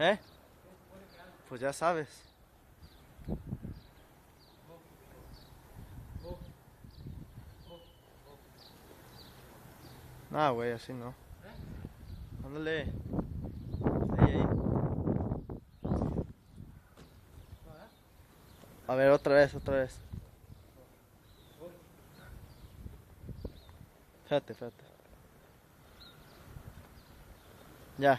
¿Eh? Pues ya sabes. No, güey, así no. Ándale. Ahí, ahí. A ver, otra vez, otra vez. Fíjate, fíjate. Ya.